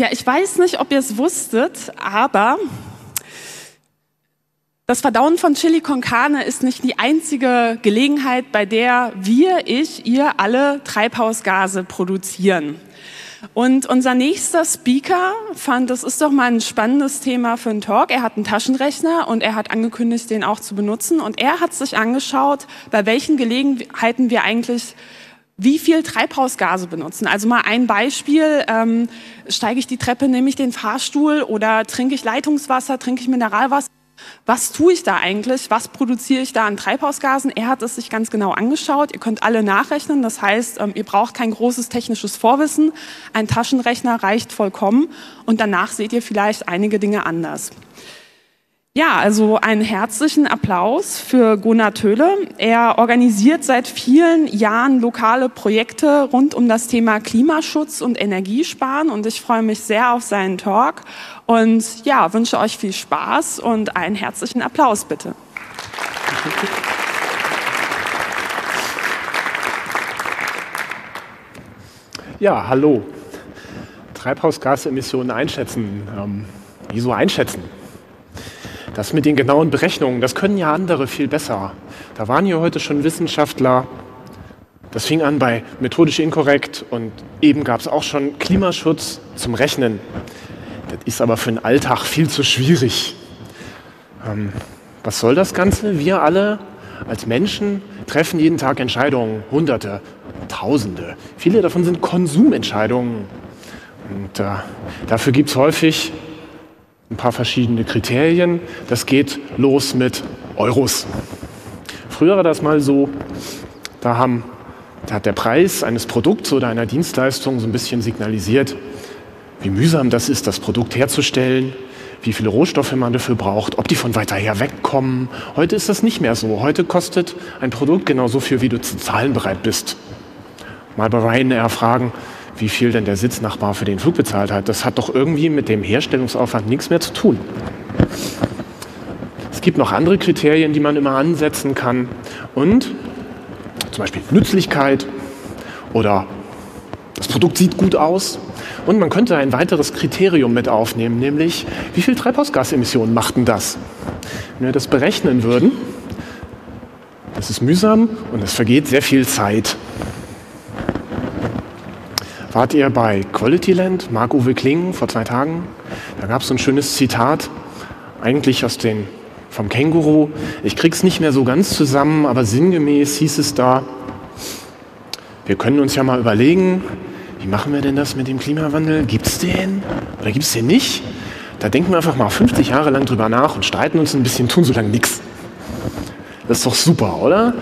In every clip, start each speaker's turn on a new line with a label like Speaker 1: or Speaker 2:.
Speaker 1: Ja, ich weiß nicht, ob ihr es wusstet, aber das Verdauen von Chili con Carne ist nicht die einzige Gelegenheit, bei der wir, ich, ihr alle Treibhausgase produzieren. Und unser nächster Speaker fand, das ist doch mal ein spannendes Thema für einen Talk. Er hat einen Taschenrechner und er hat angekündigt, den auch zu benutzen. Und er hat sich angeschaut, bei welchen Gelegenheiten wir eigentlich wie viel Treibhausgase benutzen. Also mal ein Beispiel, ähm, steige ich die Treppe, nehme ich den Fahrstuhl oder trinke ich Leitungswasser, trinke ich Mineralwasser? Was tue ich da eigentlich? Was produziere ich da an Treibhausgasen? Er hat es sich ganz genau angeschaut. Ihr könnt alle nachrechnen. Das heißt, ähm, ihr braucht kein großes technisches Vorwissen. Ein Taschenrechner reicht vollkommen. Und danach seht ihr vielleicht einige Dinge anders. Ja, also einen herzlichen Applaus für Gunnar Töhle. Er organisiert seit vielen Jahren lokale Projekte rund um das Thema Klimaschutz und Energiesparen und ich freue mich sehr auf seinen Talk und ja, wünsche euch viel Spaß und einen herzlichen Applaus bitte.
Speaker 2: Ja, hallo. Treibhausgasemissionen einschätzen. Ähm, wieso einschätzen? Das mit den genauen Berechnungen, das können ja andere viel besser. Da waren hier heute schon Wissenschaftler. Das fing an bei methodisch inkorrekt und eben gab es auch schon Klimaschutz zum Rechnen. Das ist aber für den Alltag viel zu schwierig. Ähm, was soll das Ganze? Wir alle als Menschen treffen jeden Tag Entscheidungen, Hunderte, Tausende. Viele davon sind Konsumentscheidungen. Und äh, dafür gibt es häufig ein paar verschiedene Kriterien. Das geht los mit Euros. Früher war das mal so, da, haben, da hat der Preis eines Produkts oder einer Dienstleistung so ein bisschen signalisiert, wie mühsam das ist, das Produkt herzustellen, wie viele Rohstoffe man dafür braucht, ob die von weiter her wegkommen. Heute ist das nicht mehr so. Heute kostet ein Produkt genauso viel, wie du zu zahlen bereit bist. Mal bei Ryanair fragen, wie viel denn der Sitznachbar für den Flug bezahlt hat. Das hat doch irgendwie mit dem Herstellungsaufwand nichts mehr zu tun. Es gibt noch andere Kriterien, die man immer ansetzen kann. Und zum Beispiel Nützlichkeit oder das Produkt sieht gut aus. Und man könnte ein weiteres Kriterium mit aufnehmen, nämlich wie viel Treibhausgasemissionen machten das? Wenn wir das berechnen würden, das ist mühsam und es vergeht sehr viel Zeit. Wart ihr bei Quality Land, Marc-Uwe Kling, vor zwei Tagen? Da gab es so ein schönes Zitat, eigentlich aus den, vom Känguru. Ich krieg's nicht mehr so ganz zusammen, aber sinngemäß hieß es da, wir können uns ja mal überlegen, wie machen wir denn das mit dem Klimawandel? Gibt's den oder gibt's den nicht? Da denken wir einfach mal 50 Jahre lang drüber nach und streiten uns ein bisschen, tun so lange nichts. Das ist doch super, oder?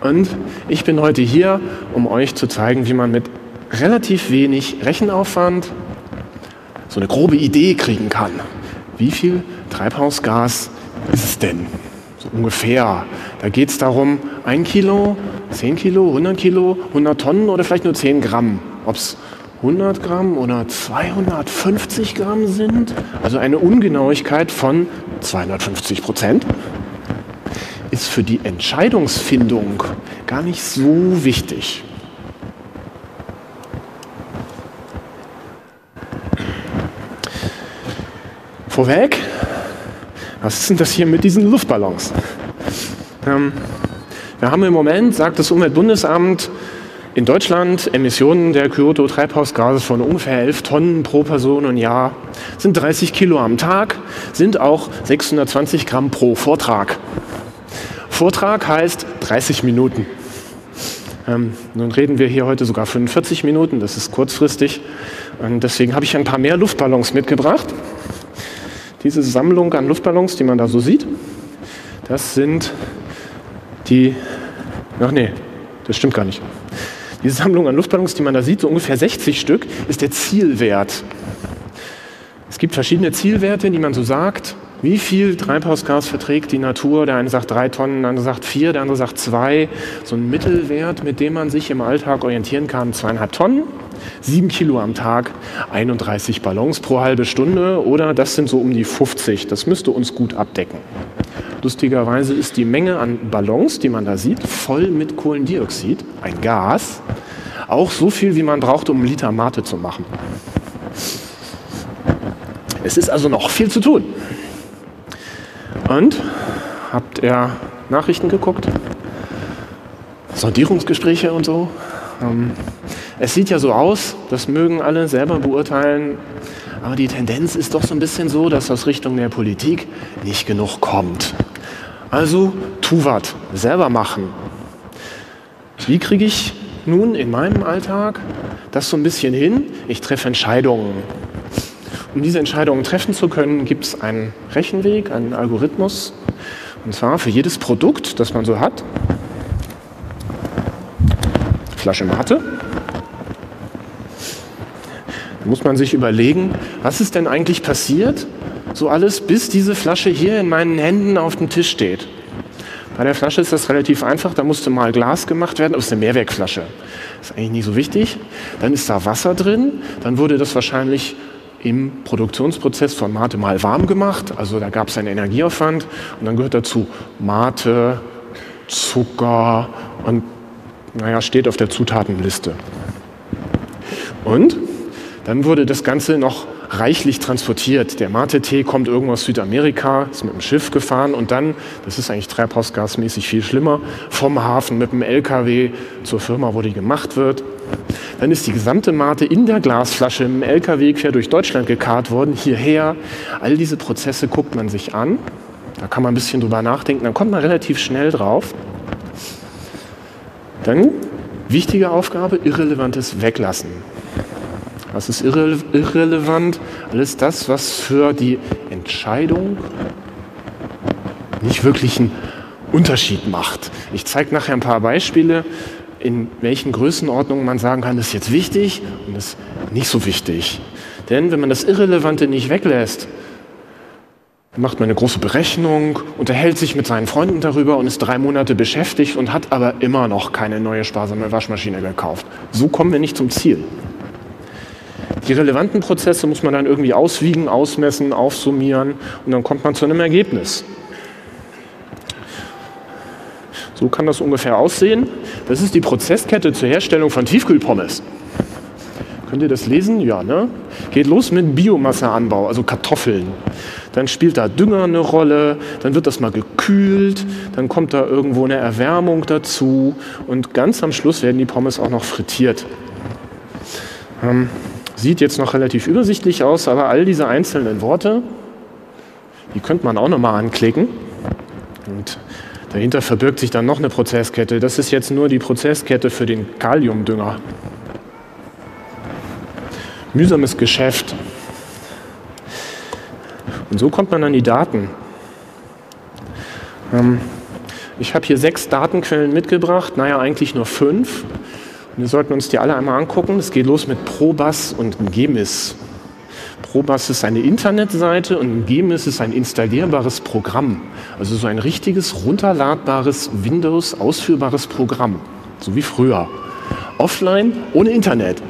Speaker 2: Und ich bin heute hier, um euch zu zeigen, wie man mit relativ wenig Rechenaufwand so eine grobe Idee kriegen kann. Wie viel Treibhausgas ist es denn? So ungefähr. Da geht es darum, ein Kilo, 10 Kilo, 100 Kilo, 100 Tonnen oder vielleicht nur 10 Gramm. Ob es 100 Gramm oder 250 Gramm sind, also eine Ungenauigkeit von 250 Prozent, ist für die Entscheidungsfindung gar nicht so wichtig. Vorweg, was ist denn das hier mit diesen Luftballons? Ähm, wir haben im Moment, sagt das Umweltbundesamt, in Deutschland Emissionen der Kyoto-Treibhausgase von ungefähr 11 Tonnen pro Person und Jahr, sind 30 Kilo am Tag, sind auch 620 Gramm pro Vortrag. Vortrag heißt 30 Minuten. Ähm, nun reden wir hier heute sogar 45 Minuten, das ist kurzfristig. Und deswegen habe ich ein paar mehr Luftballons mitgebracht. Diese Sammlung an Luftballons, die man da so sieht, das sind die, ach nee, das stimmt gar nicht. Diese Sammlung an Luftballons, die man da sieht, so ungefähr 60 Stück, ist der Zielwert. Es gibt verschiedene Zielwerte, die man so sagt. Wie viel Treibhausgas verträgt die Natur? Der eine sagt drei Tonnen, der andere sagt vier, der andere sagt zwei. So ein Mittelwert, mit dem man sich im Alltag orientieren kann, zweieinhalb Tonnen, sieben Kilo am Tag, 31 Ballons pro halbe Stunde oder das sind so um die 50. Das müsste uns gut abdecken. Lustigerweise ist die Menge an Ballons, die man da sieht, voll mit Kohlendioxid, ein Gas, auch so viel, wie man braucht, um einen Liter Mate zu machen. Es ist also noch viel zu tun. Und habt ihr Nachrichten geguckt? Sondierungsgespräche und so? Ähm, es sieht ja so aus, das mögen alle selber beurteilen, aber die Tendenz ist doch so ein bisschen so, dass aus Richtung der Politik nicht genug kommt. Also tu was, selber machen. Wie kriege ich nun in meinem Alltag das so ein bisschen hin? Ich treffe Entscheidungen. Um diese Entscheidungen treffen zu können, gibt es einen Rechenweg, einen Algorithmus. Und zwar für jedes Produkt, das man so hat. Flasche Mate. Muss man sich überlegen, was ist denn eigentlich passiert, so alles, bis diese Flasche hier in meinen Händen auf dem Tisch steht. Bei der Flasche ist das relativ einfach, da musste mal Glas gemacht werden, aus der Mehrwerkflasche. Das ist eigentlich nicht so wichtig. Dann ist da Wasser drin, dann wurde das wahrscheinlich im Produktionsprozess von Mate mal warm gemacht. Also da gab es einen Energieaufwand und dann gehört dazu Mate, Zucker und naja, steht auf der Zutatenliste. Und dann wurde das Ganze noch reichlich transportiert. Der Mate-Tee kommt irgendwo aus Südamerika, ist mit dem Schiff gefahren und dann, das ist eigentlich treibhausgasmäßig viel schlimmer, vom Hafen mit dem LKW zur Firma, wo die gemacht wird. Dann ist die gesamte Mate in der Glasflasche im LKW quer durch Deutschland gekarrt worden, hierher. All diese Prozesse guckt man sich an. Da kann man ein bisschen drüber nachdenken, dann kommt man relativ schnell drauf. Dann wichtige Aufgabe, Irrelevantes weglassen. Was ist irre irrelevant? Alles das, was für die Entscheidung nicht wirklich einen Unterschied macht. Ich zeige nachher ein paar Beispiele, in welchen Größenordnungen man sagen kann, das ist jetzt wichtig und das ist nicht so wichtig. Denn wenn man das Irrelevante nicht weglässt, macht man eine große Berechnung, unterhält sich mit seinen Freunden darüber und ist drei Monate beschäftigt und hat aber immer noch keine neue sparsame Waschmaschine gekauft. So kommen wir nicht zum Ziel. Die relevanten Prozesse muss man dann irgendwie auswiegen, ausmessen, aufsummieren und dann kommt man zu einem Ergebnis. So kann das ungefähr aussehen. Das ist die Prozesskette zur Herstellung von Tiefkühlpommes. Könnt ihr das lesen? Ja, ne? Geht los mit Biomasseanbau, also Kartoffeln. Dann spielt da Dünger eine Rolle, dann wird das mal gekühlt, dann kommt da irgendwo eine Erwärmung dazu und ganz am Schluss werden die Pommes auch noch frittiert. Ähm, sieht jetzt noch relativ übersichtlich aus, aber all diese einzelnen Worte, die könnte man auch noch mal anklicken. Und Dahinter verbirgt sich dann noch eine Prozesskette. Das ist jetzt nur die Prozesskette für den Kaliumdünger. Mühsames Geschäft. Und so kommt man an die Daten. Ähm, ich habe hier sechs Datenquellen mitgebracht, naja, eigentlich nur fünf. Und wir sollten uns die alle einmal angucken. Es geht los mit Probas und GEMIS. Probas ist eine Internetseite und GEMIS ist ein installierbares Programm. Also so ein richtiges, runterladbares Windows ausführbares Programm. So wie früher. Offline, ohne Internet.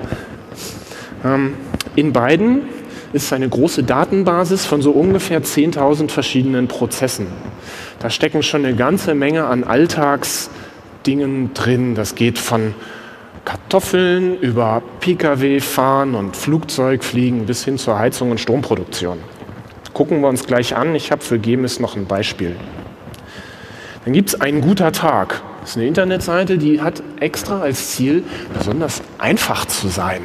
Speaker 2: Ähm, in beiden ist eine große Datenbasis von so ungefähr 10.000 verschiedenen Prozessen. Da stecken schon eine ganze Menge an Alltagsdingen drin. Das geht von Kartoffeln über Pkw fahren und Flugzeug fliegen bis hin zur Heizung und Stromproduktion. Gucken wir uns gleich an. Ich habe für GEMIS noch ein Beispiel. Dann gibt es einen guter Tag. Das ist eine Internetseite, die hat extra als Ziel, besonders einfach zu sein.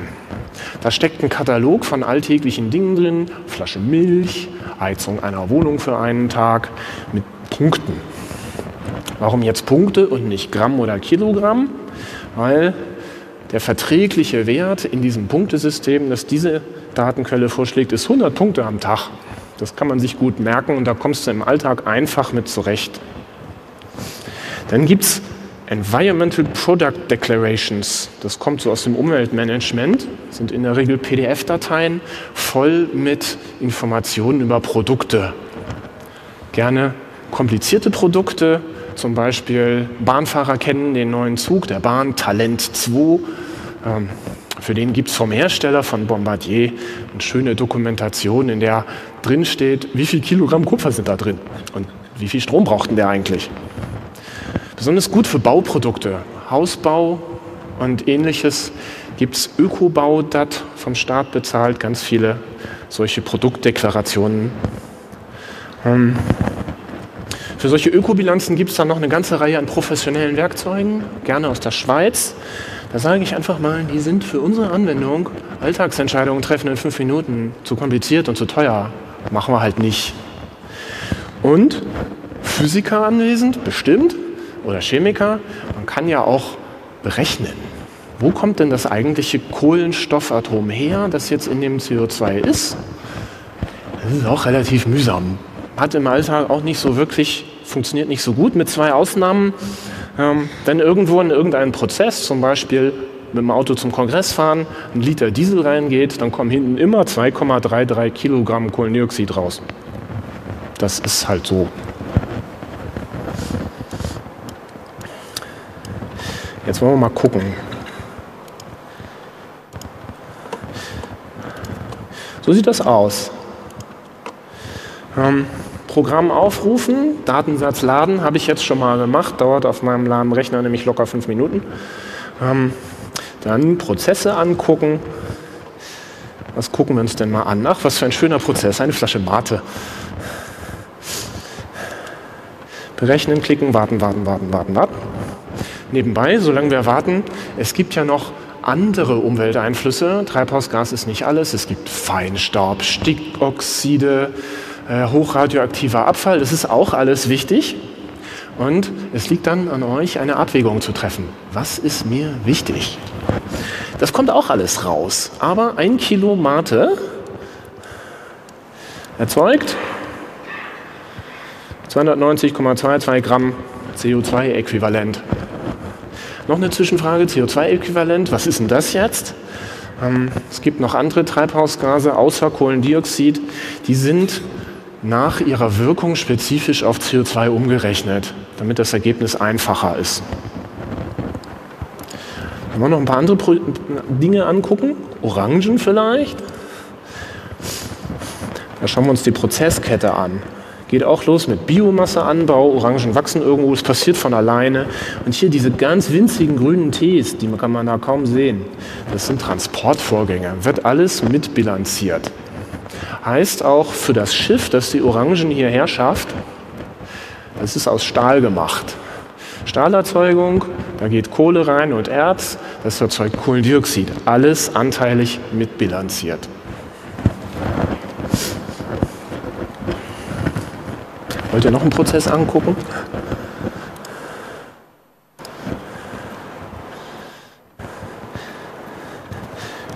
Speaker 2: Da steckt ein Katalog von alltäglichen Dingen drin, Flasche Milch, Heizung einer Wohnung für einen Tag mit Punkten. Warum jetzt Punkte und nicht Gramm oder Kilogramm? Weil der verträgliche Wert in diesem Punktesystem, das diese Datenquelle vorschlägt, ist 100 Punkte am Tag. Das kann man sich gut merken und da kommst du im Alltag einfach mit zurecht. Dann gibt es Environmental Product Declarations. Das kommt so aus dem Umweltmanagement, sind in der Regel PDF-Dateien voll mit Informationen über Produkte. gerne komplizierte Produkte, zum Beispiel Bahnfahrer kennen den neuen Zug der Bahn Talent 2. Ähm, für den gibt es vom Hersteller von Bombardier eine schöne Dokumentation, in der drin steht, wie viel Kilogramm Kupfer sind da drin und wie viel Strom braucht denn der eigentlich. Besonders gut für Bauprodukte, Hausbau und ähnliches gibt es Ökobaudat vom Staat bezahlt, ganz viele solche Produktdeklarationen. Ähm, für solche Ökobilanzen gibt es dann noch eine ganze Reihe an professionellen Werkzeugen, gerne aus der Schweiz. Da sage ich einfach mal, die sind für unsere Anwendung, Alltagsentscheidungen treffen in fünf Minuten, zu kompliziert und zu teuer. Machen wir halt nicht. Und Physiker anwesend, bestimmt, oder Chemiker, man kann ja auch berechnen. Wo kommt denn das eigentliche Kohlenstoffatom her, das jetzt in dem CO2 ist? Das ist auch relativ mühsam. Hat im Alltag auch nicht so wirklich, funktioniert nicht so gut, mit zwei Ausnahmen. Ähm, wenn irgendwo in irgendeinen Prozess, zum Beispiel mit dem Auto zum Kongress fahren, ein Liter Diesel reingeht, dann kommen hinten immer 2,33 Kilogramm Kohlendioxid raus. Das ist halt so. Jetzt wollen wir mal gucken. So sieht das aus. Ähm, Programm aufrufen, Datensatz laden, habe ich jetzt schon mal gemacht, dauert auf meinem lahmen Rechner nämlich locker fünf Minuten. Ähm, dann Prozesse angucken. Was gucken wir uns denn mal an? Ach, was für ein schöner Prozess, eine Flasche Mate. Berechnen, klicken, warten, warten, warten, warten, warten. Nebenbei, solange wir warten, es gibt ja noch andere Umwelteinflüsse. Treibhausgas ist nicht alles. Es gibt Feinstaub, Stickoxide, äh, hochradioaktiver Abfall. Das ist auch alles wichtig. Und es liegt dann an euch, eine Abwägung zu treffen. Was ist mir wichtig? Das kommt auch alles raus. Aber ein Kilo Mate erzeugt 290,22 Gramm CO2-Äquivalent. Noch eine Zwischenfrage, CO2-Äquivalent, was ist denn das jetzt? Ähm, es gibt noch andere Treibhausgase außer Kohlendioxid, die sind nach ihrer Wirkung spezifisch auf CO2 umgerechnet, damit das Ergebnis einfacher ist. Wollen wir noch ein paar andere Pro Dinge angucken? Orangen vielleicht? Da schauen wir uns die Prozesskette an. Geht auch los mit Biomasseanbau, Orangen wachsen irgendwo, es passiert von alleine. Und hier diese ganz winzigen grünen Tees, die kann man da kaum sehen, das sind Transportvorgänge, wird alles mitbilanziert. Heißt auch für das Schiff, das die Orangen hierher schafft, das ist aus Stahl gemacht. Stahlerzeugung, da geht Kohle rein und Erz, das erzeugt Kohlendioxid. Alles anteilig mitbilanziert. Wollt ihr noch einen Prozess angucken?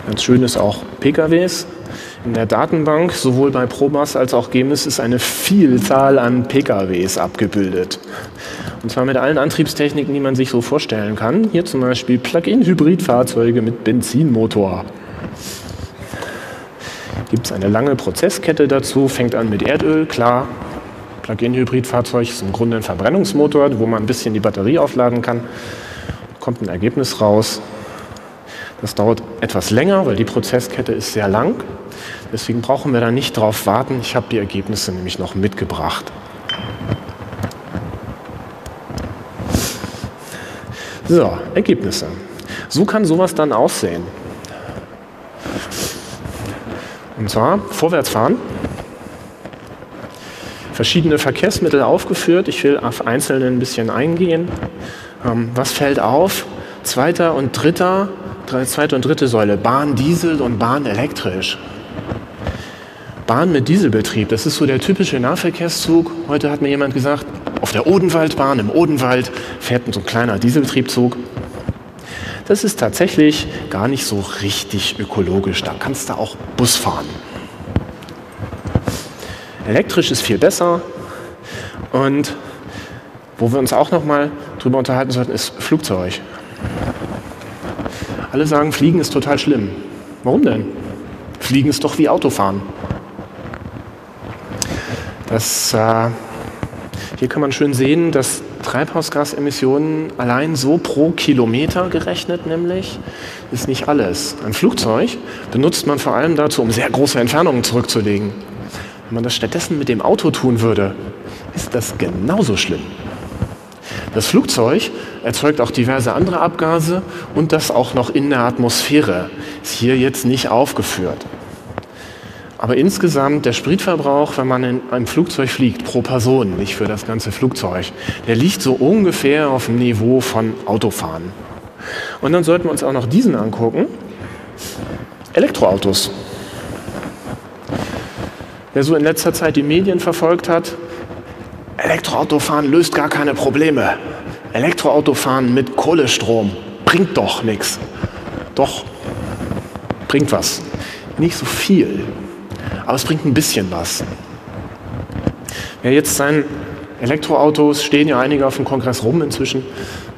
Speaker 2: Ganz schön ist auch PKWs. In der Datenbank, sowohl bei Probas als auch Gemis, ist eine Vielzahl an PKWs abgebildet. Und zwar mit allen Antriebstechniken, die man sich so vorstellen kann. Hier zum Beispiel Plug-in-Hybridfahrzeuge mit Benzinmotor. Gibt es eine lange Prozesskette dazu, fängt an mit Erdöl, klar, Plug-in-Hybridfahrzeug ist im Grunde ein Verbrennungsmotor, wo man ein bisschen die Batterie aufladen kann. Kommt ein Ergebnis raus. Das dauert etwas länger, weil die Prozesskette ist sehr lang. Deswegen brauchen wir da nicht drauf warten. Ich habe die Ergebnisse nämlich noch mitgebracht. So, Ergebnisse. So kann sowas dann aussehen. Und zwar vorwärts fahren verschiedene Verkehrsmittel aufgeführt. Ich will auf einzelne ein bisschen eingehen. Ähm, was fällt auf? Zweiter und dritter, zweite und dritte Säule, Bahn Diesel und Bahn elektrisch. Bahn mit Dieselbetrieb, das ist so der typische Nahverkehrszug. Heute hat mir jemand gesagt, auf der Odenwaldbahn im Odenwald fährt so ein kleiner Dieseltriebzug. Das ist tatsächlich gar nicht so richtig ökologisch. Da kannst du auch Bus fahren. Elektrisch ist viel besser. Und wo wir uns auch noch mal drüber unterhalten sollten, ist Flugzeug. Alle sagen, Fliegen ist total schlimm. Warum denn? Fliegen ist doch wie Autofahren. Das äh, Hier kann man schön sehen, dass Treibhausgasemissionen allein so pro Kilometer gerechnet, nämlich, ist nicht alles. Ein Flugzeug benutzt man vor allem dazu, um sehr große Entfernungen zurückzulegen. Wenn man das stattdessen mit dem Auto tun würde, ist das genauso schlimm. Das Flugzeug erzeugt auch diverse andere Abgase und das auch noch in der Atmosphäre. Ist hier jetzt nicht aufgeführt. Aber insgesamt der Spritverbrauch, wenn man in einem Flugzeug fliegt, pro Person, nicht für das ganze Flugzeug, der liegt so ungefähr auf dem Niveau von Autofahren. Und dann sollten wir uns auch noch diesen angucken. Elektroautos. Wer so in letzter Zeit die Medien verfolgt hat, Elektroautofahren löst gar keine Probleme. Elektroautofahren mit Kohlestrom bringt doch nichts. Doch, bringt was. Nicht so viel, aber es bringt ein bisschen was. Wer jetzt sein Elektroautos, stehen ja einige auf dem Kongress rum inzwischen,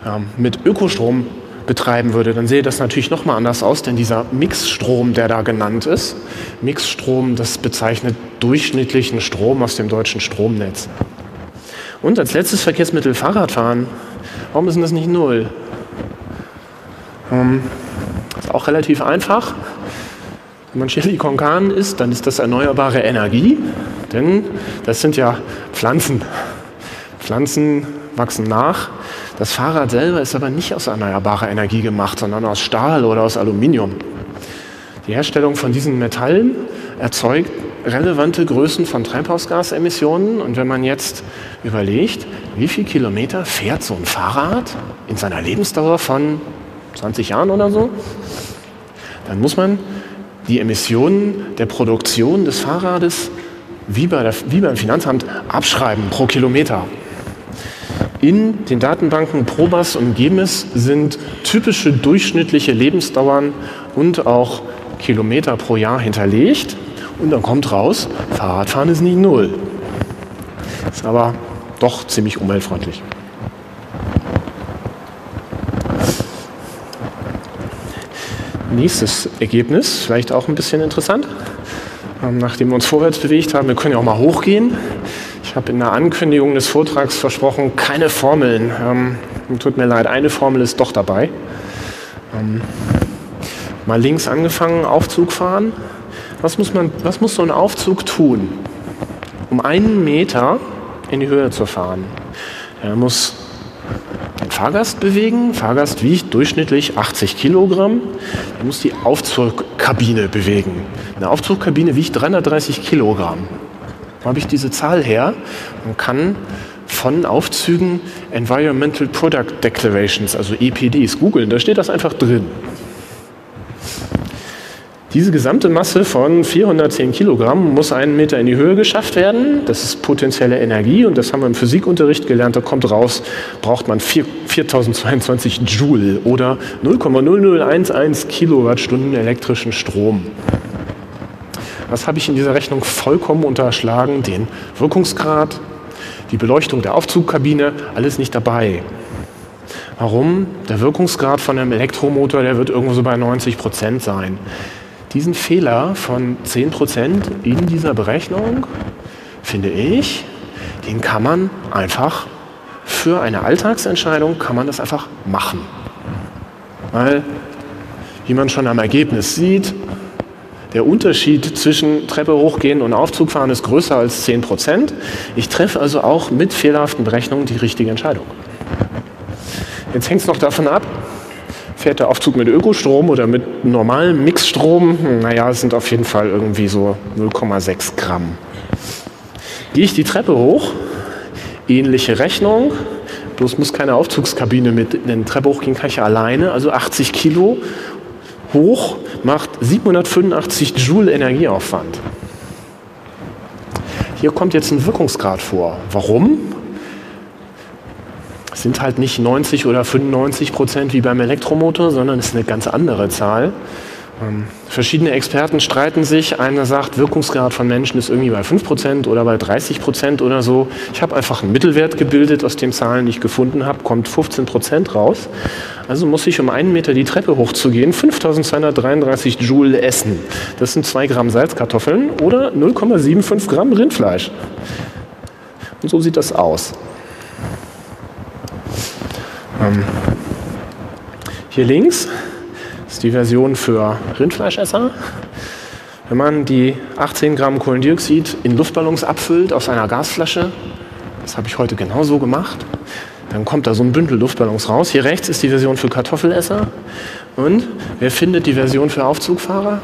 Speaker 2: ähm, mit Ökostrom betreiben würde, dann sähe das natürlich nochmal anders aus, denn dieser Mixstrom, der da genannt ist, Mixstrom, das bezeichnet durchschnittlichen Strom aus dem deutschen Stromnetz. Und als letztes Verkehrsmittel Fahrradfahren. Warum ist denn das nicht null? Ähm, ist auch relativ einfach. Wenn man Chili con Carne isst, dann ist das erneuerbare Energie, denn das sind ja Pflanzen. Pflanzen wachsen nach. Das Fahrrad selber ist aber nicht aus erneuerbarer Energie gemacht, sondern aus Stahl oder aus Aluminium. Die Herstellung von diesen Metallen erzeugt relevante Größen von Treibhausgasemissionen. Und wenn man jetzt überlegt, wie viele Kilometer fährt so ein Fahrrad in seiner Lebensdauer von 20 Jahren oder so, dann muss man die Emissionen der Produktion des Fahrrades wie, bei der, wie beim Finanzamt abschreiben pro Kilometer. In den Datenbanken Probas und Gemis sind typische durchschnittliche Lebensdauern und auch Kilometer pro Jahr hinterlegt. Und dann kommt raus, Fahrradfahren ist nicht null. Ist aber doch ziemlich umweltfreundlich. Nächstes Ergebnis, vielleicht auch ein bisschen interessant. Ähm, nachdem wir uns vorwärts bewegt haben, wir können ja auch mal hochgehen. Ich habe in der Ankündigung des Vortrags versprochen, keine Formeln. Ähm, tut mir leid, eine Formel ist doch dabei. Ähm, mal links angefangen, Aufzug fahren. Was muss, man, was muss so ein Aufzug tun, um einen Meter in die Höhe zu fahren? Er muss Fahrgast bewegen. Fahrgast wiegt durchschnittlich 80 Kilogramm. Er muss die Aufzugkabine bewegen. Eine Aufzugkabine wiegt 330 Kilogramm. Wo habe ich diese Zahl her? Man kann von Aufzügen Environmental Product Declarations, also EPDs, googeln. Da steht das einfach drin. Diese gesamte Masse von 410 Kilogramm muss einen Meter in die Höhe geschafft werden. Das ist potenzielle Energie und das haben wir im Physikunterricht gelernt. Da kommt raus, braucht man 4, 4022 Joule oder 0,0011 Kilowattstunden elektrischen Strom. Was habe ich in dieser Rechnung vollkommen unterschlagen? Den Wirkungsgrad, die Beleuchtung der Aufzugkabine, alles nicht dabei. Warum? Der Wirkungsgrad von einem Elektromotor, der wird irgendwo so bei 90 Prozent sein. Diesen Fehler von 10% in dieser Berechnung, finde ich, den kann man einfach für eine Alltagsentscheidung kann man das einfach machen. Weil, wie man schon am Ergebnis sieht, der Unterschied zwischen Treppe hochgehen und Aufzug fahren ist größer als 10% Ich treffe also auch mit fehlerhaften Berechnungen die richtige Entscheidung. Jetzt hängt es noch davon ab, Fährt der Aufzug mit Ökostrom oder mit normalem Mixstrom? Naja, es sind auf jeden Fall irgendwie so 0,6 Gramm. Gehe ich die Treppe hoch, ähnliche Rechnung, bloß muss keine Aufzugskabine mit in die Treppe hochgehen, kann ich alleine, also 80 Kilo hoch, macht 785 Joule Energieaufwand. Hier kommt jetzt ein Wirkungsgrad vor. Warum? Sind halt nicht 90 oder 95 Prozent wie beim Elektromotor, sondern es ist eine ganz andere Zahl. Ähm, verschiedene Experten streiten sich. Einer sagt, Wirkungsgrad von Menschen ist irgendwie bei 5 Prozent oder bei 30 Prozent oder so. Ich habe einfach einen Mittelwert gebildet aus den Zahlen, die ich gefunden habe, kommt 15 Prozent raus. Also muss ich, um einen Meter die Treppe hochzugehen, 5233 Joule essen. Das sind 2 Gramm Salzkartoffeln oder 0,75 Gramm Rindfleisch. Und so sieht das aus. Ähm, hier links ist die Version für Rindfleischesser. Wenn man die 18 Gramm Kohlendioxid in Luftballons abfüllt aus einer Gasflasche, das habe ich heute genauso gemacht, dann kommt da so ein Bündel Luftballons raus. Hier rechts ist die Version für Kartoffelesser. Und wer findet die Version für Aufzugfahrer?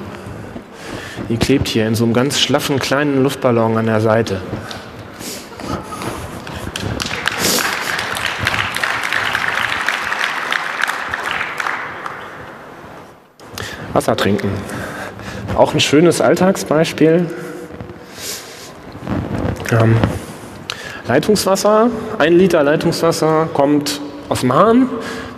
Speaker 2: Die klebt hier in so einem ganz schlaffen kleinen Luftballon an der Seite. Wasser trinken. Auch ein schönes Alltagsbeispiel. Ähm, Leitungswasser, ein Liter Leitungswasser kommt aus dem Hahn.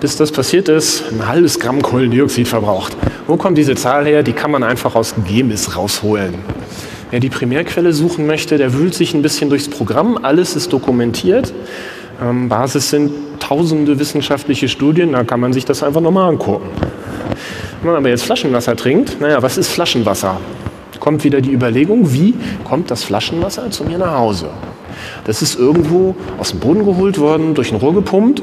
Speaker 2: Bis das passiert ist, ein halbes Gramm Kohlendioxid verbraucht. Wo kommt diese Zahl her? Die kann man einfach aus GEMIS rausholen. Wer die Primärquelle suchen möchte, der wühlt sich ein bisschen durchs Programm. Alles ist dokumentiert. Ähm, Basis sind tausende wissenschaftliche Studien, da kann man sich das einfach nochmal angucken. Wenn man aber jetzt Flaschenwasser trinkt, naja, was ist Flaschenwasser? Kommt wieder die Überlegung, wie kommt das Flaschenwasser zu mir nach Hause? Das ist irgendwo aus dem Boden geholt worden, durch ein Rohr gepumpt.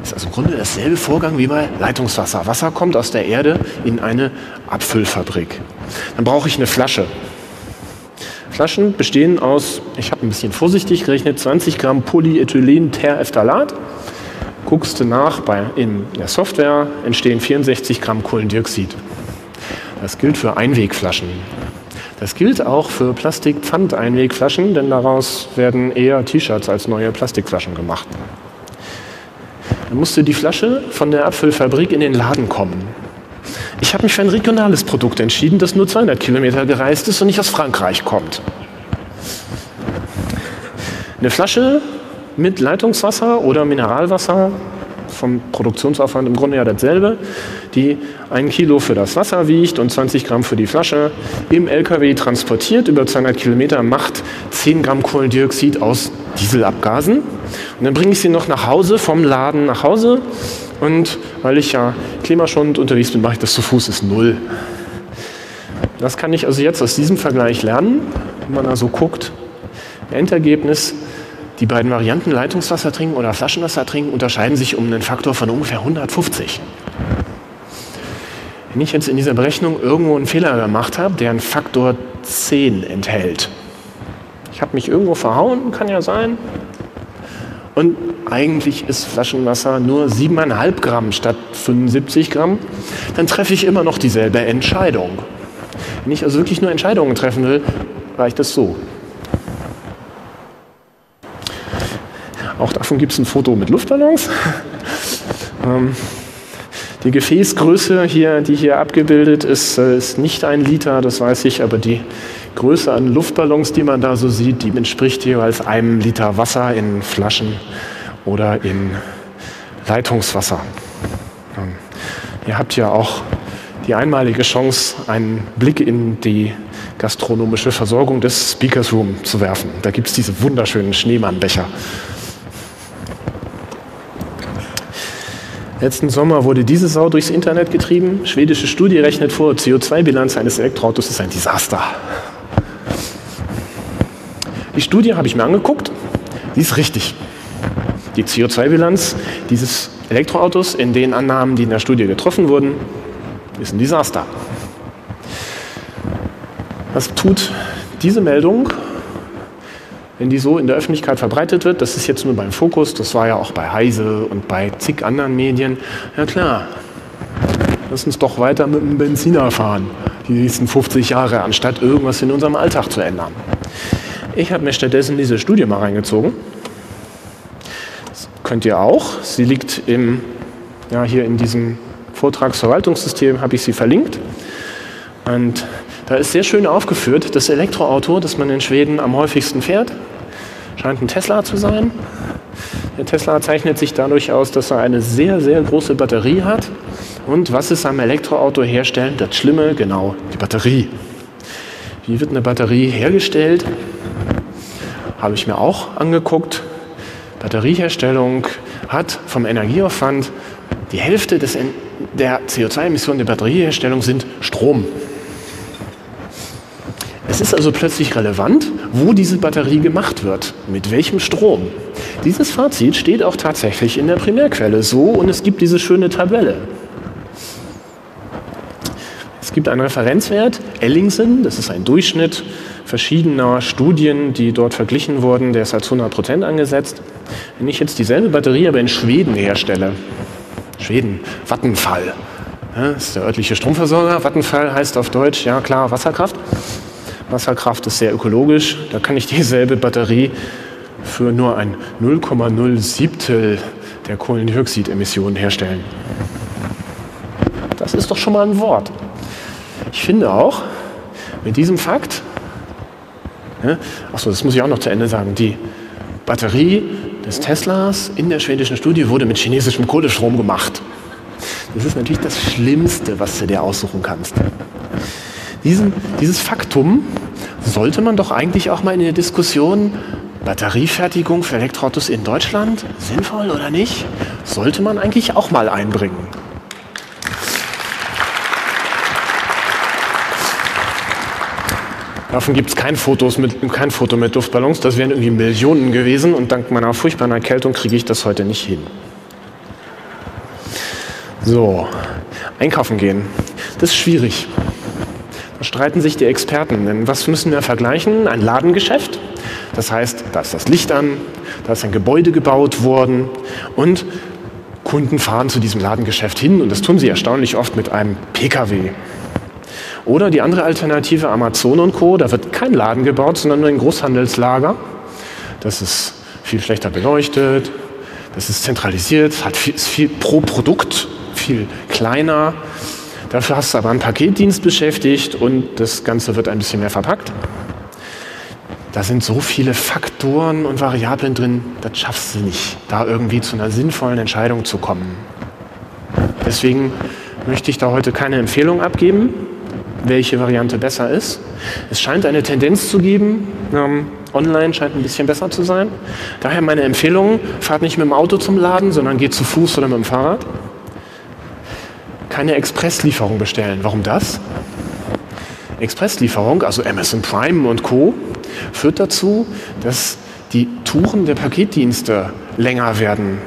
Speaker 2: Das ist also im Grunde dasselbe Vorgang wie bei Leitungswasser. Wasser kommt aus der Erde in eine Abfüllfabrik. Dann brauche ich eine Flasche. Flaschen bestehen aus, ich habe ein bisschen vorsichtig gerechnet, 20 Gramm Polyethylen-Terephthalat guckst du nach, bei, in der Software entstehen 64 Gramm Kohlendioxid. Das gilt für Einwegflaschen. Das gilt auch für Plastikpfand-Einwegflaschen, denn daraus werden eher T-Shirts als neue Plastikflaschen gemacht. Dann musste die Flasche von der Abfüllfabrik in den Laden kommen. Ich habe mich für ein regionales Produkt entschieden, das nur 200 Kilometer gereist ist und nicht aus Frankreich kommt. Eine Flasche mit Leitungswasser oder Mineralwasser, vom Produktionsaufwand im Grunde ja dasselbe, die ein Kilo für das Wasser wiegt und 20 Gramm für die Flasche, im LKW transportiert über 200 Kilometer, macht 10 Gramm Kohlendioxid aus Dieselabgasen. Und dann bringe ich sie noch nach Hause, vom Laden nach Hause. Und weil ich ja klimaschonend unterwegs bin, mache ich das zu Fuß, ist null. Das kann ich also jetzt aus diesem Vergleich lernen, wenn man also guckt. Endergebnis die beiden Varianten Leitungswasser trinken oder Flaschenwasser trinken unterscheiden sich um einen Faktor von ungefähr 150. Wenn ich jetzt in dieser Berechnung irgendwo einen Fehler gemacht habe, der einen Faktor 10 enthält, ich habe mich irgendwo verhauen, kann ja sein, und eigentlich ist Flaschenwasser nur 7,5 Gramm statt 75 Gramm, dann treffe ich immer noch dieselbe Entscheidung. Wenn ich also wirklich nur Entscheidungen treffen will, reicht es so. Auch davon gibt es ein Foto mit Luftballons. ähm, die Gefäßgröße hier, die hier abgebildet ist, äh, ist nicht ein Liter, das weiß ich, aber die Größe an Luftballons, die man da so sieht, die entspricht jeweils einem Liter Wasser in Flaschen oder in Leitungswasser. Ähm, ihr habt ja auch die einmalige Chance, einen Blick in die gastronomische Versorgung des Speakers Room zu werfen. Da gibt es diese wunderschönen Schneemannbecher. Letzten Sommer wurde diese Sau durchs Internet getrieben. Schwedische Studie rechnet vor, CO2-Bilanz eines Elektroautos ist ein Desaster. Die Studie habe ich mir angeguckt, die ist richtig. Die CO2-Bilanz dieses Elektroautos in den Annahmen, die in der Studie getroffen wurden, ist ein Desaster. Was tut diese Meldung wenn die so in der Öffentlichkeit verbreitet wird, das ist jetzt nur beim Fokus, das war ja auch bei Heise und bei zig anderen Medien, ja klar, lass uns doch weiter mit dem Benziner fahren, die nächsten 50 Jahre, anstatt irgendwas in unserem Alltag zu ändern. Ich habe mir stattdessen diese Studie mal reingezogen. Das könnt ihr auch. Sie liegt im, ja, hier in diesem Vortragsverwaltungssystem, habe ich sie verlinkt. Und da ist sehr schön aufgeführt, das Elektroauto, das man in Schweden am häufigsten fährt, scheint ein Tesla zu sein. Der Tesla zeichnet sich dadurch aus, dass er eine sehr, sehr große Batterie hat. Und was ist am Elektroauto herstellen? Das Schlimme, genau, die Batterie. Wie wird eine Batterie hergestellt? Habe ich mir auch angeguckt. Batterieherstellung hat vom Energieaufwand die Hälfte des, der CO2-Emissionen der Batterieherstellung sind Strom. Es ist also plötzlich relevant, wo diese Batterie gemacht wird, mit welchem Strom. Dieses Fazit steht auch tatsächlich in der Primärquelle so und es gibt diese schöne Tabelle. Es gibt einen Referenzwert, Ellingsen, das ist ein Durchschnitt verschiedener Studien, die dort verglichen wurden, der ist als 100 Prozent angesetzt. Wenn ich jetzt dieselbe Batterie aber in Schweden herstelle, Schweden, Vattenfall, ja, ist der örtliche Stromversorger, Vattenfall heißt auf Deutsch, ja klar, Wasserkraft. Wasserkraft ist sehr ökologisch, da kann ich dieselbe Batterie für nur ein 0,07 der Kohlendioxidemissionen herstellen. Das ist doch schon mal ein Wort. Ich finde auch, mit diesem Fakt, ja, achso, das muss ich auch noch zu Ende sagen, die Batterie des Teslas in der schwedischen Studie wurde mit chinesischem Kohlestrom gemacht. Das ist natürlich das Schlimmste, was du dir aussuchen kannst. Diesen, dieses Faktum sollte man doch eigentlich auch mal in der Diskussion Batteriefertigung für Elektroautos in Deutschland sinnvoll oder nicht, sollte man eigentlich auch mal einbringen. Davon gibt es kein, kein Foto mit Luftballons. Das wären irgendwie Millionen gewesen und dank meiner furchtbaren Erkältung kriege ich das heute nicht hin. So, einkaufen gehen. Das ist schwierig. Streiten sich die Experten. Denn was müssen wir vergleichen? Ein Ladengeschäft. Das heißt, da ist das Licht an, da ist ein Gebäude gebaut worden und Kunden fahren zu diesem Ladengeschäft hin und das tun sie erstaunlich oft mit einem Pkw. Oder die andere Alternative Amazon und Co. Da wird kein Laden gebaut, sondern nur ein Großhandelslager. Das ist viel schlechter beleuchtet, das ist zentralisiert, hat viel, ist viel pro Produkt viel kleiner. Dafür hast du aber einen Paketdienst beschäftigt und das Ganze wird ein bisschen mehr verpackt. Da sind so viele Faktoren und Variablen drin, das schaffst du nicht, da irgendwie zu einer sinnvollen Entscheidung zu kommen. Deswegen möchte ich da heute keine Empfehlung abgeben welche Variante besser ist. Es scheint eine Tendenz zu geben, ähm, online scheint ein bisschen besser zu sein. Daher meine Empfehlung, fahrt nicht mit dem Auto zum Laden, sondern geht zu Fuß oder mit dem Fahrrad. Keine Expresslieferung bestellen. Warum das? Expresslieferung, also Amazon Prime und Co., führt dazu, dass die Touren der Paketdienste länger werden.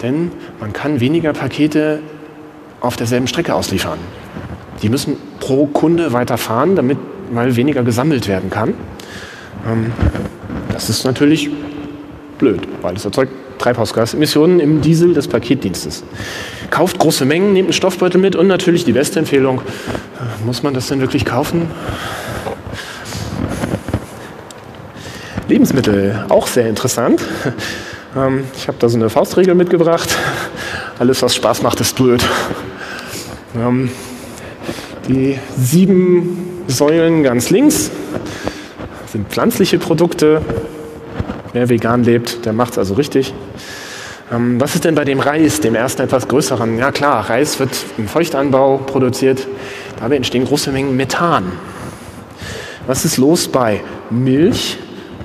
Speaker 2: Denn man kann weniger Pakete auf derselben Strecke ausliefern. Die müssen pro Kunde weiterfahren, damit mal weniger gesammelt werden kann. Ähm, das ist natürlich blöd, weil es erzeugt Treibhausgasemissionen im Diesel des Paketdienstes. Kauft große Mengen, nehmt einen Stoffbeutel mit und natürlich die beste Empfehlung, muss man das denn wirklich kaufen? Lebensmittel, auch sehr interessant. Ähm, ich habe da so eine Faustregel mitgebracht. Alles, was Spaß macht, ist blöd. Ähm, die sieben Säulen ganz links sind pflanzliche Produkte. Wer vegan lebt, der macht es also richtig. Ähm, was ist denn bei dem Reis, dem ersten etwas größeren? Ja klar, Reis wird im Feuchtanbau produziert. Dabei entstehen große Mengen Methan. Was ist los bei Milch,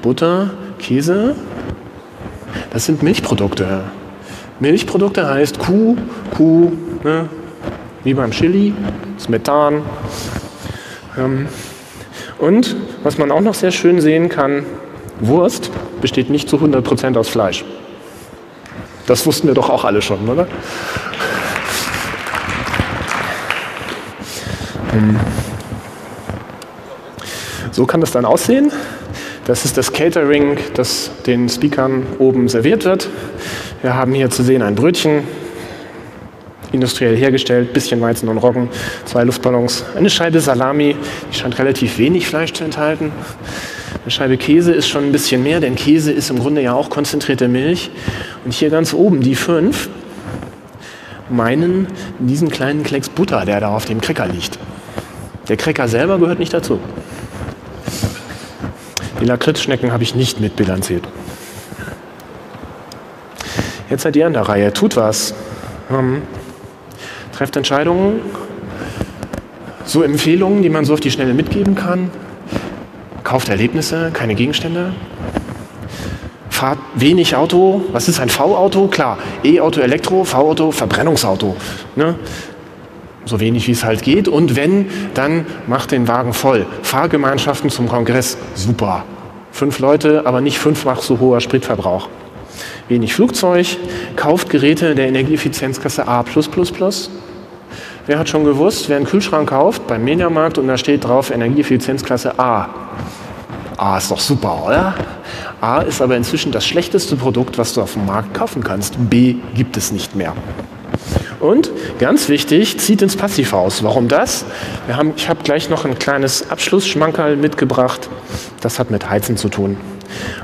Speaker 2: Butter, Käse? Das sind Milchprodukte. Milchprodukte heißt Kuh, Kuh, ne, wie beim Chili, das Methan. Ähm, und was man auch noch sehr schön sehen kann, Wurst besteht nicht zu 100% aus Fleisch. Das wussten wir doch auch alle schon, oder? Ähm, so kann das dann aussehen. Das ist das Catering, das den Speakern oben serviert wird. Wir haben hier zu sehen ein Brötchen, industriell hergestellt, bisschen Weizen und Roggen, zwei Luftballons, eine Scheibe Salami, die scheint relativ wenig Fleisch zu enthalten. Eine Scheibe Käse ist schon ein bisschen mehr, denn Käse ist im Grunde ja auch konzentrierte Milch. Und hier ganz oben die fünf meinen diesen kleinen Klecks Butter, der da auf dem Cracker liegt. Der Cracker selber gehört nicht dazu. Die Lakritzschnecken habe ich nicht mitbilanziert. Jetzt seid ihr an der Reihe. Tut was. Ähm, trefft Entscheidungen, so Empfehlungen, die man so auf die Schnelle mitgeben kann. Kauft Erlebnisse, keine Gegenstände. Fahrt wenig Auto. Was ist ein V-Auto? Klar, E-Auto, Elektro, V-Auto, Verbrennungsauto. Ne? so wenig wie es halt geht. Und wenn, dann macht den Wagen voll. Fahrgemeinschaften zum Kongress, super. Fünf Leute, aber nicht fünffach so hoher Spritverbrauch. Wenig Flugzeug, kauft Geräte der Energieeffizienzklasse A. Wer hat schon gewusst, wer einen Kühlschrank kauft beim Mediamarkt und da steht drauf Energieeffizienzklasse A. A ist doch super, oder? A ist aber inzwischen das schlechteste Produkt, was du auf dem Markt kaufen kannst. B gibt es nicht mehr. Und ganz wichtig, zieht ins Passivhaus. Warum das? Wir haben, ich habe gleich noch ein kleines Abschlussschmankerl mitgebracht. Das hat mit Heizen zu tun.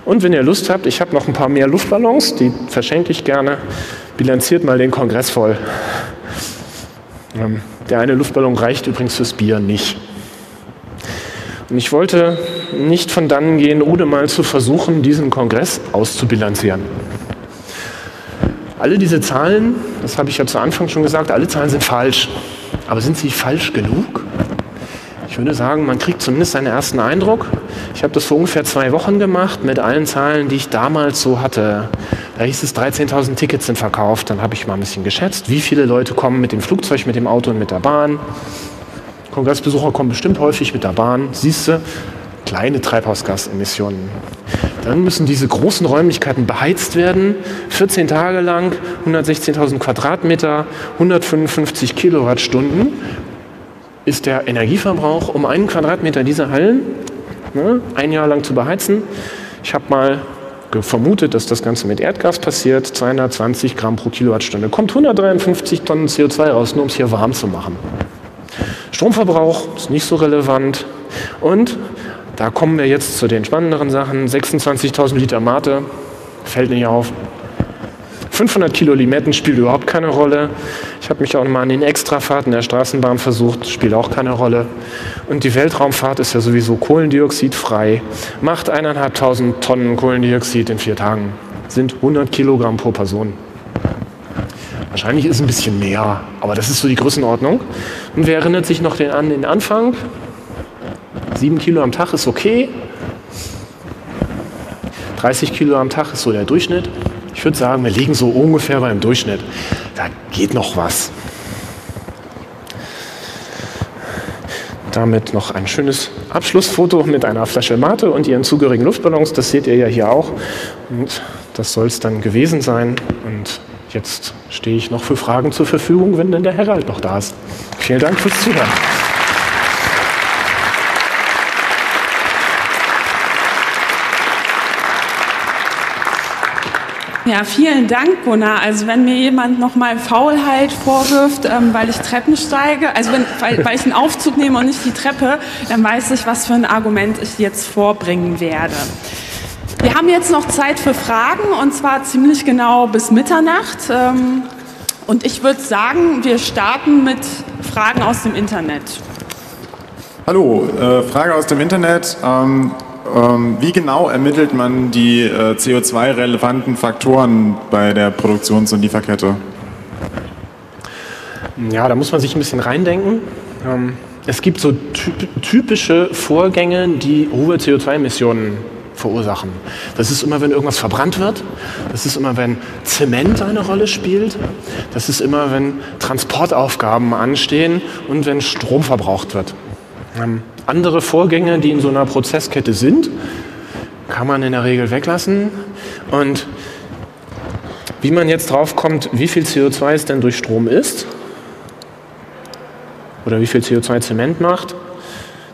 Speaker 2: Und wenn ihr Lust habt, ich habe noch ein paar mehr Luftballons, die verschenke ich gerne. Bilanziert mal den Kongress voll. Ähm, der eine Luftballon reicht übrigens fürs Bier nicht. Und ich wollte nicht von dannen gehen, ohne mal zu versuchen, diesen Kongress auszubilanzieren. Alle diese Zahlen, das habe ich ja zu Anfang schon gesagt, alle Zahlen sind falsch. Aber sind sie falsch genug? Ich würde sagen, man kriegt zumindest einen ersten Eindruck. Ich habe das vor ungefähr zwei Wochen gemacht mit allen Zahlen, die ich damals so hatte. Da hieß es, 13.000 Tickets sind verkauft. Dann habe ich mal ein bisschen geschätzt, wie viele Leute kommen mit dem Flugzeug, mit dem Auto und mit der Bahn. Kongressbesucher kommen bestimmt häufig mit der Bahn. Siehst du, kleine Treibhausgasemissionen. Dann müssen diese großen Räumlichkeiten beheizt werden, 14 Tage lang, 116.000 Quadratmeter, 155 Kilowattstunden ist der Energieverbrauch, um einen Quadratmeter dieser Hallen ne, ein Jahr lang zu beheizen. Ich habe mal vermutet, dass das Ganze mit Erdgas passiert, 220 Gramm pro Kilowattstunde. Kommt 153 Tonnen CO2 raus, nur um es hier warm zu machen. Stromverbrauch ist nicht so relevant. Und da kommen wir jetzt zu den spannenderen Sachen. 26.000 Liter Mate, fällt nicht auf. 500 Kilo Limetten spielt überhaupt keine Rolle. Ich habe mich auch mal an den Extrafahrten der Straßenbahn versucht, spielt auch keine Rolle. Und die Weltraumfahrt ist ja sowieso kohlendioxidfrei, macht eineinhalbtausend Tonnen Kohlendioxid in vier Tagen, sind 100 Kilogramm pro Person. Wahrscheinlich ist es ein bisschen mehr, aber das ist so die Größenordnung. Und wer erinnert sich noch an den Anfang? Sieben Kilo am Tag ist okay. 30 Kilo am Tag ist so der Durchschnitt. Ich würde sagen, wir liegen so ungefähr beim Durchschnitt. Da geht noch was. Damit noch ein schönes Abschlussfoto mit einer Flasche Mate und ihren zugehörigen Luftballons. Das seht ihr ja hier auch. Und das soll es dann gewesen sein. Und jetzt stehe ich noch für Fragen zur Verfügung, wenn denn der Herald noch da ist. Vielen Dank fürs Zuhören.
Speaker 1: Ja, vielen Dank, Gunnar. Also wenn mir jemand nochmal Faulheit vorwirft, ähm, weil ich Treppen steige, also wenn, weil, weil ich einen Aufzug nehme und nicht die Treppe, dann weiß ich, was für ein Argument ich jetzt vorbringen werde. Wir haben jetzt noch Zeit für Fragen und zwar ziemlich genau bis Mitternacht. Ähm, und ich würde sagen, wir starten mit Fragen aus dem Internet.
Speaker 3: Hallo, äh, Frage aus dem Internet. Ähm, wie genau ermittelt man die äh, CO2-relevanten Faktoren bei der Produktions- und Lieferkette?
Speaker 2: Ja, da muss man sich ein bisschen reindenken. Ähm, es gibt so typische Vorgänge, die hohe CO2-Emissionen verursachen. Das ist immer, wenn irgendwas verbrannt wird. Das ist immer, wenn Zement eine Rolle spielt. Das ist immer, wenn Transportaufgaben anstehen und wenn Strom verbraucht wird. Ähm, andere Vorgänge, die in so einer Prozesskette sind, kann man in der Regel weglassen. Und wie man jetzt drauf kommt, wie viel CO2 es denn durch Strom ist oder wie viel CO2 Zement macht,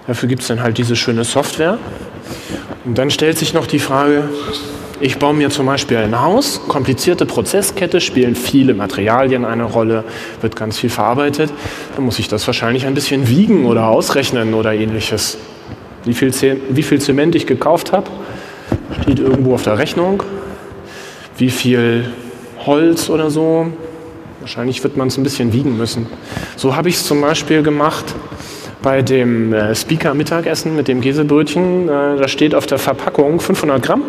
Speaker 2: dafür gibt es dann halt diese schöne Software. Und dann stellt sich noch die Frage, ich baue mir zum Beispiel ein Haus, komplizierte Prozesskette, spielen viele Materialien eine Rolle, wird ganz viel verarbeitet. Dann muss ich das wahrscheinlich ein bisschen wiegen oder ausrechnen oder ähnliches. Wie viel, wie viel Zement ich gekauft habe, steht irgendwo auf der Rechnung. Wie viel Holz oder so, wahrscheinlich wird man es ein bisschen wiegen müssen. So habe ich es zum Beispiel gemacht bei dem äh, Speaker-Mittagessen mit dem Käsebrötchen. Äh, da steht auf der Verpackung 500 Gramm.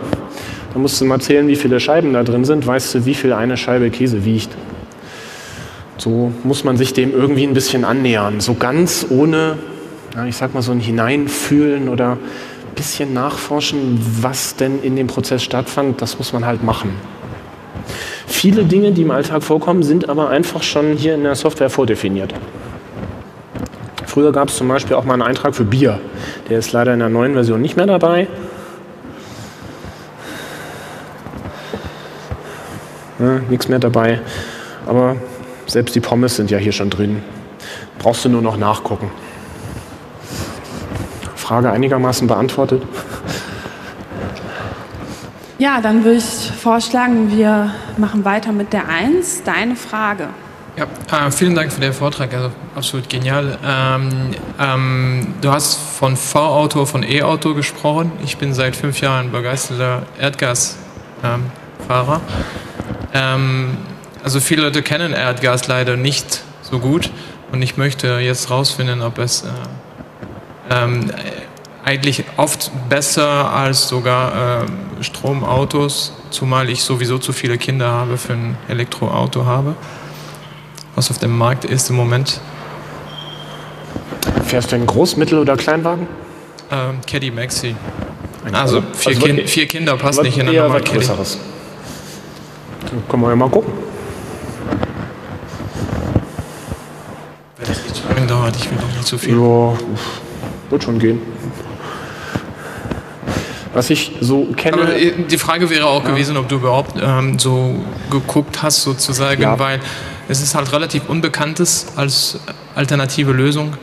Speaker 2: Da musst du mal zählen, wie viele Scheiben da drin sind, weißt du, wie viel eine Scheibe Käse wiegt. So muss man sich dem irgendwie ein bisschen annähern. So ganz ohne, ich sag mal, so ein Hineinfühlen oder ein bisschen nachforschen, was denn in dem Prozess stattfand, das muss man halt machen. Viele Dinge, die im Alltag vorkommen, sind aber einfach schon hier in der Software vordefiniert. Früher gab es zum Beispiel auch mal einen Eintrag für Bier. Der ist leider in der neuen Version nicht mehr dabei. Ja, Nichts mehr dabei. Aber selbst die Pommes sind ja hier schon drin. Brauchst du nur noch nachgucken. Frage einigermaßen beantwortet.
Speaker 1: Ja, dann würde ich vorschlagen, wir machen weiter mit der 1. Deine Frage.
Speaker 4: Ja, äh, vielen Dank für den Vortrag, also absolut genial. Ähm, ähm, du hast von V-Auto, von E-Auto gesprochen. Ich bin seit fünf Jahren begeisterter Erdgasfahrer. Ähm, also viele Leute kennen Erdgas leider nicht so gut und ich möchte jetzt herausfinden, ob es äh, ähm, eigentlich oft besser als sogar äh, Stromautos, zumal ich sowieso zu viele Kinder habe für ein Elektroauto habe, was auf dem Markt ist im Moment.
Speaker 2: Fährst du einen Groß-, Mittel- oder Kleinwagen?
Speaker 4: Ähm, Caddy Maxi.
Speaker 2: Ein
Speaker 4: Also vier,
Speaker 2: was-
Speaker 4: kind, vier Kinder passt nicht in normalen
Speaker 2: was
Speaker 4: Caddy.
Speaker 2: Größeres. Dann können wir ja mal gucken.
Speaker 4: Wenn es nicht so lange dauert, ich will doch nicht so viel.
Speaker 2: Ja, wird schon gehen. Was ich so kenne.
Speaker 4: Aber äh, die Frage wäre auch gewesen, ob du überhaupt ähm, so geguckt hast, sozusagen,
Speaker 2: Ja.
Speaker 4: weil es ist halt relativ Unbekanntes als alternative Lösung.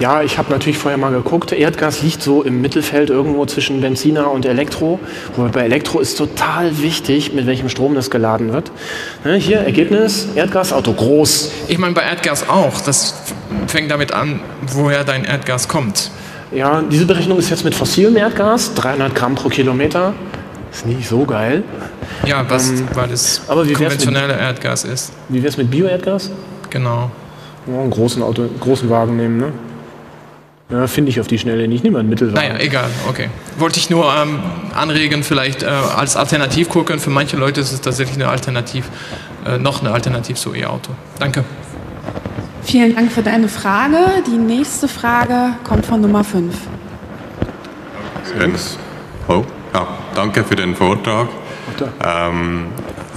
Speaker 2: Ja, ich habe natürlich vorher mal geguckt. Erdgas liegt so im Mittelfeld irgendwo zwischen Benziner und Elektro. Wobei bei Elektro ist total wichtig, mit welchem Strom das geladen wird. Ne, hier Ergebnis: Erdgasauto groß.
Speaker 4: Ich meine, bei Erdgas auch. Das fängt damit an, woher dein Erdgas kommt.
Speaker 2: Ja, diese Berechnung ist jetzt mit fossilem Erdgas, 300 Gramm pro Kilometer. Ist nicht so geil.
Speaker 4: Ja, was, weil es
Speaker 2: Ähm, aber wie wär's mit-
Speaker 4: konventionelle Erdgas ist.
Speaker 2: Wie wär's mit Bioerdgas?
Speaker 4: Genau.
Speaker 2: Ja, einen großen Auto, großen Wagen nehmen, ne? Ja, finde ich auf die Schnelle nicht. Nimm einen Mittelwagen.
Speaker 4: Naja, egal, okay. Wollte ich nur ähm, anregen, vielleicht äh, als Alternativ gucken. Für manche Leute ist es tatsächlich eine Alternativ, äh, noch eine Alternativ zu E-Auto. Danke.
Speaker 1: Vielen Dank für deine Frage. Die nächste Frage kommt von Nummer 5.
Speaker 5: Jens. Oh, ja, danke für den Vortrag. Ähm,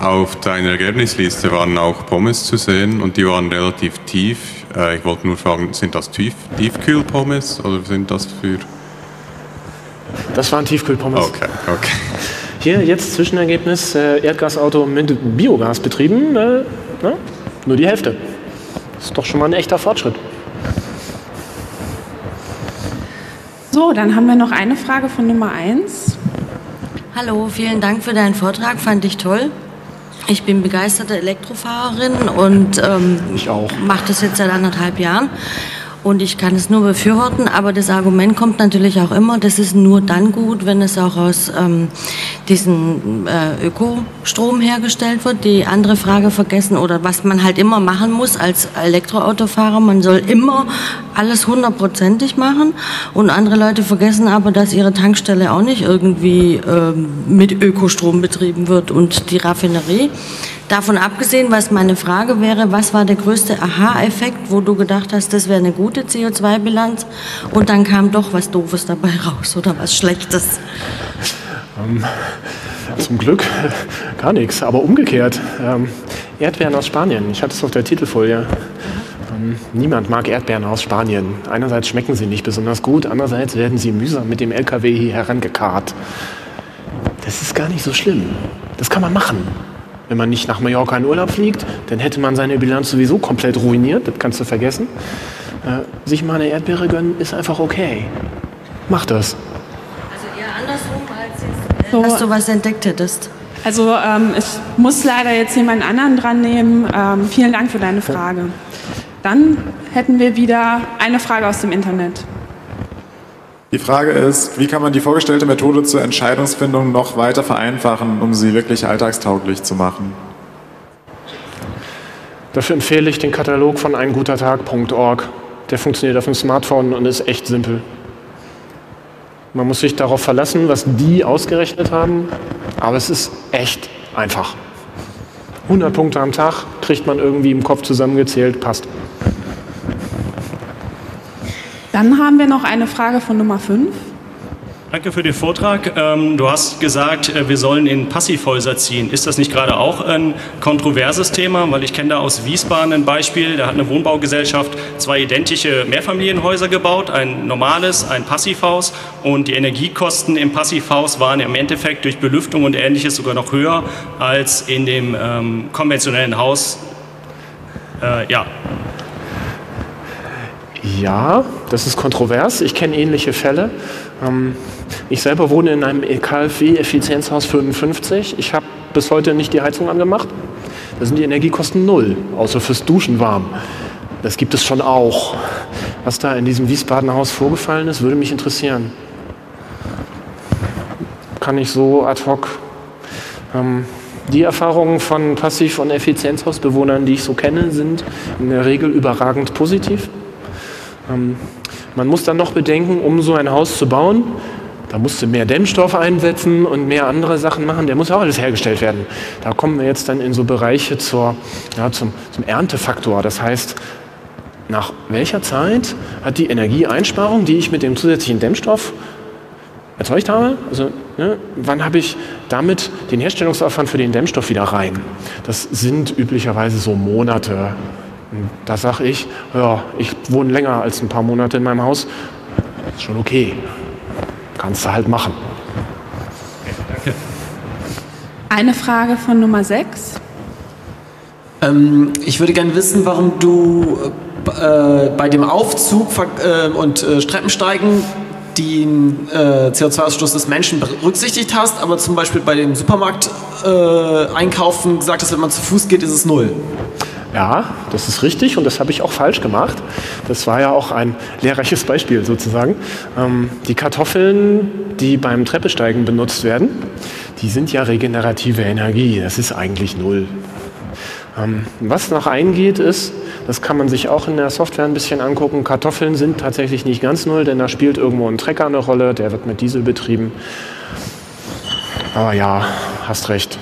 Speaker 5: auf deiner Ergebnisliste waren auch Pommes zu sehen und die waren relativ tief. Äh, ich wollte nur fragen, sind das tief, Tiefkühlpommes oder sind das für...
Speaker 2: Das war ein Tiefkühlpommes.
Speaker 5: Okay, okay.
Speaker 2: Hier jetzt Zwischenergebnis: äh, Erdgasauto mit Biogas betrieben. Äh, ne? Nur die Hälfte. Das ist doch schon mal ein echter Fortschritt.
Speaker 1: So, dann haben wir noch eine Frage von Nummer 1.
Speaker 6: Hallo, vielen Dank für deinen Vortrag, fand ich toll. Ich bin begeisterte Elektrofahrerin und ähm, mache das jetzt seit anderthalb Jahren. Und ich kann es nur befürworten, aber das Argument kommt natürlich auch immer, das ist nur dann gut, wenn es auch aus ähm, diesem äh, Ökostrom hergestellt wird. Die andere Frage vergessen oder was man halt immer machen muss als Elektroautofahrer, man soll immer alles hundertprozentig machen. Und andere Leute vergessen aber, dass ihre Tankstelle auch nicht irgendwie ähm, mit Ökostrom betrieben wird und die Raffinerie. Davon abgesehen, was meine Frage wäre, was war der größte Aha-Effekt, wo du gedacht hast, das wäre eine gute CO2-Bilanz und dann kam doch was Doofes dabei raus oder was Schlechtes?
Speaker 2: Zum Glück gar nichts, aber umgekehrt. Ähm, Erdbeeren aus Spanien. Ich hatte es auf der Titelfolie. Ähm, niemand mag Erdbeeren aus Spanien. Einerseits schmecken sie nicht besonders gut, andererseits werden sie mühsam mit dem LKW hier herangekarrt. Das ist gar nicht so schlimm. Das kann man machen. Wenn man nicht nach Mallorca in Urlaub fliegt, dann hätte man seine Bilanz sowieso komplett ruiniert. Das kannst du vergessen. Äh, sich mal eine Erdbeere gönnen, ist einfach okay. Mach das.
Speaker 6: Also eher andersrum, als jetzt,
Speaker 1: So.
Speaker 6: dass du was entdeckt hättest.
Speaker 1: Also ähm, ich muss leider jetzt jemand anderen dran nehmen. Ähm, vielen Dank für deine Frage. Dann hätten wir wieder eine Frage aus dem Internet.
Speaker 3: Die Frage ist, wie kann man die vorgestellte Methode zur Entscheidungsfindung noch weiter vereinfachen, um sie wirklich alltagstauglich zu machen?
Speaker 2: Dafür empfehle ich den Katalog von eingutertag.org. Der funktioniert auf dem Smartphone und ist echt simpel. Man muss sich darauf verlassen, was die ausgerechnet haben, aber es ist echt einfach. 100 Punkte am Tag kriegt man irgendwie im Kopf zusammengezählt, passt.
Speaker 1: Dann haben wir noch eine Frage von Nummer 5.
Speaker 7: Danke für den Vortrag. Ähm, du hast gesagt, äh, wir sollen in Passivhäuser ziehen. Ist das nicht gerade auch ein kontroverses Thema? Weil ich kenne da aus Wiesbaden ein Beispiel, da hat eine Wohnbaugesellschaft zwei identische Mehrfamilienhäuser gebaut, ein normales, ein Passivhaus und die Energiekosten im Passivhaus waren im Endeffekt durch Belüftung und ähnliches sogar noch höher als in dem ähm, konventionellen Haus. Äh, ja,
Speaker 2: ja, das ist kontrovers. Ich kenne ähnliche Fälle. Ähm, ich selber wohne in einem KfW-Effizienzhaus 55. Ich habe bis heute nicht die Heizung angemacht. Da sind die Energiekosten null, außer fürs Duschen warm. Das gibt es schon auch. Was da in diesem Wiesbaden-Haus vorgefallen ist, würde mich interessieren. Kann ich so ad hoc. Ähm, die Erfahrungen von Passiv- und Effizienzhausbewohnern, die ich so kenne, sind in der Regel überragend positiv. Ähm, man muss dann noch bedenken, um so ein Haus zu bauen, da musst du mehr Dämmstoff einsetzen und mehr andere Sachen machen. Der muss auch alles hergestellt werden. Da kommen wir jetzt dann in so Bereiche zur, ja, zum, zum Erntefaktor. Das heißt, nach welcher Zeit hat die Energieeinsparung, die ich mit dem zusätzlichen Dämmstoff erzeugt habe, also ne, wann habe ich damit den Herstellungsaufwand für den Dämmstoff wieder rein? Das sind üblicherweise so Monate, da sage ich, ja, ich wohne länger als ein paar Monate in meinem Haus, ist schon okay. Kannst du halt machen.
Speaker 1: Eine Frage von Nummer 6.
Speaker 8: Ähm, ich würde gerne wissen, warum du äh, bei dem Aufzug äh, und äh, Treppensteigen den äh, CO2-Ausstoß des Menschen berücksichtigt hast, aber zum Beispiel bei dem Supermarkt-Einkaufen äh, gesagt hast, wenn man zu Fuß geht, ist es null.
Speaker 2: Ja, das ist richtig und das habe ich auch falsch gemacht. Das war ja auch ein lehrreiches Beispiel sozusagen. Ähm, die Kartoffeln, die beim Treppesteigen benutzt werden, die sind ja regenerative Energie. Das ist eigentlich null. Ähm, was noch eingeht, ist, das kann man sich auch in der Software ein bisschen angucken, Kartoffeln sind tatsächlich nicht ganz null, denn da spielt irgendwo ein Trecker eine Rolle, der wird mit Diesel betrieben. Aber ja, hast recht.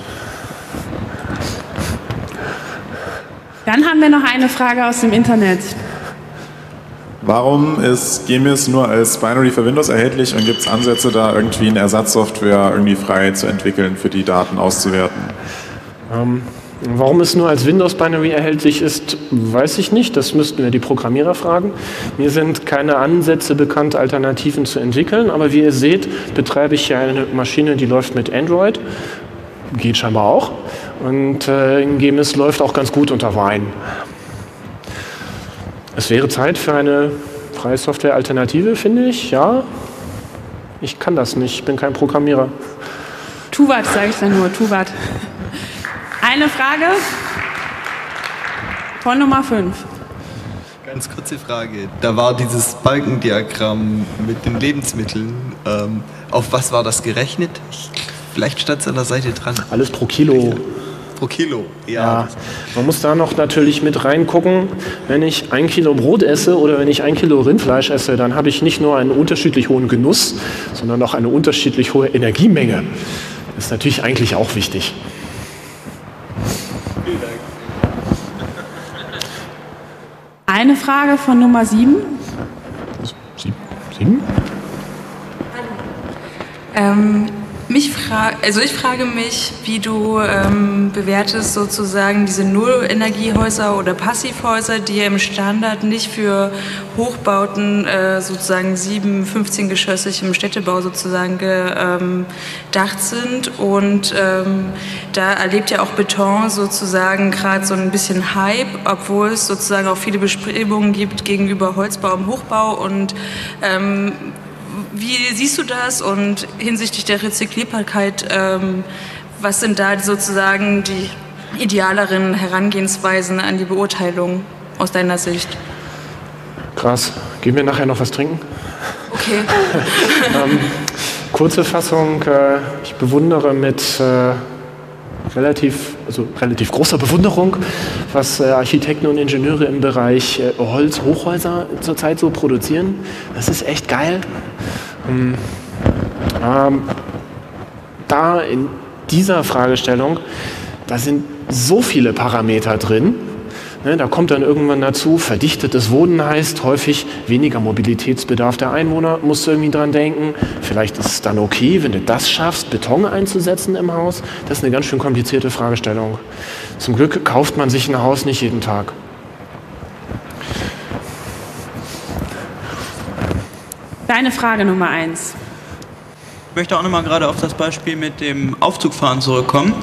Speaker 1: Dann haben wir noch eine Frage aus dem Internet.
Speaker 3: Warum ist GMIS nur als Binary für Windows erhältlich und gibt es Ansätze, da irgendwie eine Ersatzsoftware irgendwie frei zu entwickeln, für die Daten auszuwerten?
Speaker 2: Ähm, warum es nur als Windows Binary erhältlich ist, weiß ich nicht. Das müssten wir die Programmierer fragen. Mir sind keine Ansätze bekannt, Alternativen zu entwickeln. Aber wie ihr seht, betreibe ich hier eine Maschine, die läuft mit Android. Geht scheinbar auch. Und äh, GMS läuft auch ganz gut unter Wein. Es wäre Zeit für eine freie Software-Alternative, finde ich. Ja, ich kann das nicht, ich bin kein Programmierer.
Speaker 1: Tuvat, sage ich dann nur, Tuvat. Eine Frage von Nummer 5.
Speaker 9: Ganz kurze Frage. Da war dieses Balkendiagramm mit den Lebensmitteln. Ähm, auf was war das gerechnet? Ich, vielleicht stand es an der Seite dran.
Speaker 2: Alles pro Kilo
Speaker 9: pro Kilo.
Speaker 2: Ja. ja. Man muss da noch natürlich mit reingucken, wenn ich ein Kilo Brot esse oder wenn ich ein Kilo Rindfleisch esse, dann habe ich nicht nur einen unterschiedlich hohen Genuss, sondern auch eine unterschiedlich hohe Energiemenge. Das ist natürlich eigentlich auch wichtig.
Speaker 1: Vielen Dank. Eine Frage von Nummer 7.
Speaker 2: Sieben?
Speaker 10: Ähm, mich frage, also ich frage mich, wie du ähm, bewertest sozusagen diese Nullenergiehäuser oder Passivhäuser, die ja im Standard nicht für Hochbauten äh, sozusagen 7, 15 geschossig im Städtebau sozusagen gedacht ähm, sind. Und ähm, da erlebt ja auch Beton sozusagen gerade so ein bisschen Hype, obwohl es sozusagen auch viele Bestrebungen gibt gegenüber Holzbau im Hochbau und ähm, wie siehst du das und hinsichtlich der Rezyklierbarkeit, ähm, was sind da sozusagen die idealeren Herangehensweisen an die Beurteilung aus deiner Sicht?
Speaker 2: Krass. Gehen wir nachher noch was trinken?
Speaker 10: Okay.
Speaker 2: ähm, kurze Fassung. Äh, ich bewundere mit äh, relativ, also relativ großer Bewunderung, was äh, Architekten und Ingenieure im Bereich äh, Holz, Hochhäuser zurzeit so produzieren. Das ist echt geil. Ähm, ähm, da in dieser Fragestellung, da sind so viele Parameter drin. Ne, da kommt dann irgendwann dazu, verdichtetes Wohnen heißt häufig weniger Mobilitätsbedarf der Einwohner, musst du irgendwie dran denken. Vielleicht ist es dann okay, wenn du das schaffst, Beton einzusetzen im Haus. Das ist eine ganz schön komplizierte Fragestellung. Zum Glück kauft man sich ein Haus nicht jeden Tag.
Speaker 1: Deine Frage Nummer eins.
Speaker 11: Ich möchte auch nochmal gerade auf das Beispiel mit dem Aufzugfahren zurückkommen.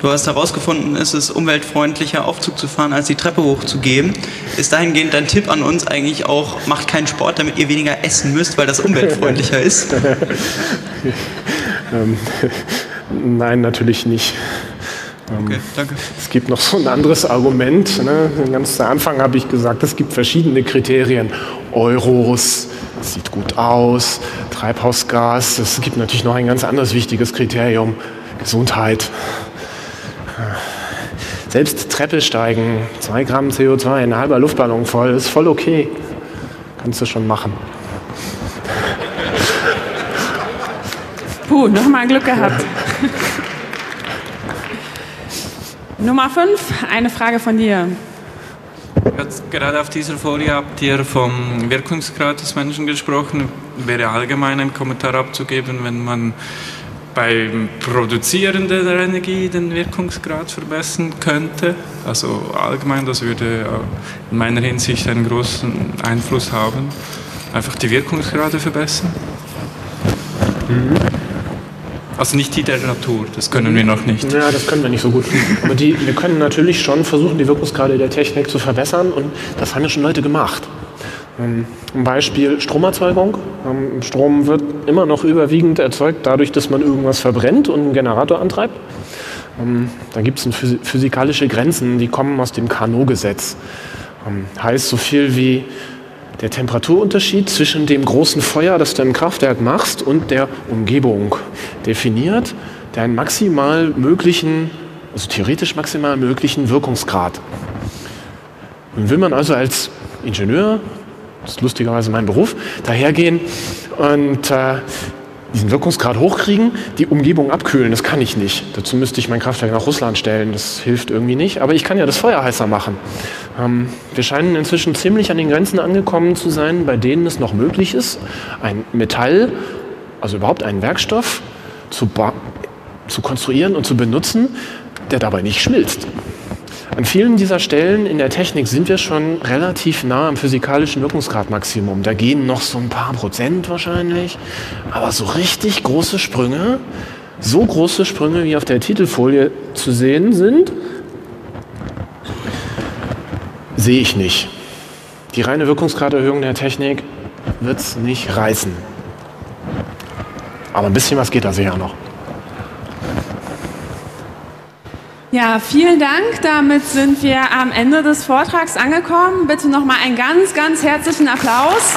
Speaker 11: Du hast herausgefunden, es ist umweltfreundlicher, Aufzug zu fahren, als die Treppe hochzugehen. Ist dahingehend dein Tipp an uns eigentlich auch, macht keinen Sport, damit ihr weniger essen müsst, weil das umweltfreundlicher ist?
Speaker 2: ähm, nein, natürlich nicht.
Speaker 11: Ähm, okay, danke.
Speaker 2: Es gibt noch so ein anderes Argument. Ne? Ganz zu Anfang habe ich gesagt, es gibt verschiedene Kriterien. Euros, sieht gut aus, Treibhausgas. Es gibt natürlich noch ein ganz anderes wichtiges Kriterium, Gesundheit. Selbst Treppe steigen, zwei Gramm CO2, ein halber Luftballon voll, ist voll okay. Kannst du schon machen.
Speaker 1: Puh, nochmal Glück gehabt. Nummer 5, eine Frage von dir.
Speaker 12: Jetzt gerade auf dieser Folie habt ihr vom Wirkungsgrad des Menschen gesprochen. Wäre allgemein ein Kommentar abzugeben, wenn man beim Produzieren der Energie den Wirkungsgrad verbessern könnte. Also allgemein, das würde in meiner Hinsicht einen großen Einfluss haben. Einfach die Wirkungsgrade verbessern. Mhm. Also nicht die der Natur, das können wir noch nicht.
Speaker 2: Ja, das können wir nicht so gut. Aber die, wir können natürlich schon versuchen, die Wirkungsgrade der Technik zu verbessern und das haben ja schon Leute gemacht. Ähm, ein Beispiel Stromerzeugung. Ähm, Strom wird immer noch überwiegend erzeugt dadurch, dass man irgendwas verbrennt und einen Generator antreibt. Ähm, da gibt es physikalische Grenzen, die kommen aus dem Carnot-Gesetz. Heißt so viel wie der Temperaturunterschied zwischen dem großen Feuer, das du im Kraftwerk machst, und der Umgebung definiert deinen maximal möglichen, also theoretisch maximal möglichen Wirkungsgrad. Und will man also als Ingenieur das ist lustigerweise mein Beruf, dahergehen und äh, diesen Wirkungsgrad hochkriegen, die Umgebung abkühlen, das kann ich nicht. Dazu müsste ich mein Kraftwerk nach Russland stellen, das hilft irgendwie nicht. Aber ich kann ja das Feuer heißer machen. Ähm, wir scheinen inzwischen ziemlich an den Grenzen angekommen zu sein, bei denen es noch möglich ist, ein Metall, also überhaupt einen Werkstoff, zu, zu konstruieren und zu benutzen, der dabei nicht schmilzt. An vielen dieser Stellen in der Technik sind wir schon relativ nah am physikalischen Wirkungsgradmaximum. Da gehen noch so ein paar Prozent wahrscheinlich. Aber so richtig große Sprünge, so große Sprünge wie auf der Titelfolie zu sehen sind, sehe ich nicht. Die reine Wirkungsgraderhöhung der Technik wird es nicht reißen. Aber ein bisschen was geht da sicher noch.
Speaker 1: Ja, vielen Dank. Damit sind wir am Ende des Vortrags angekommen. Bitte noch mal einen ganz, ganz herzlichen Applaus.